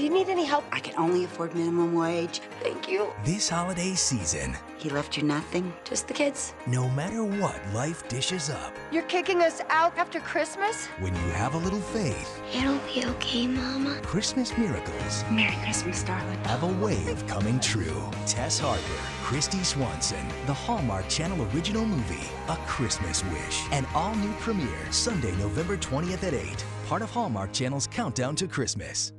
Do you need any help? I can only afford minimum wage. Thank you. This holiday season, He left you nothing? Just the kids. no matter what life dishes up, You're kicking us out after Christmas? when you have a little faith, It'll be okay, Mama. Christmas miracles Merry Christmas, darling. have a way of coming true. Tess Harper, Kristy Swanson, the Hallmark Channel original movie, A Christmas Wish. An all new premiere Sunday, November 20th at 8. Part of Hallmark Channel's Countdown to Christmas.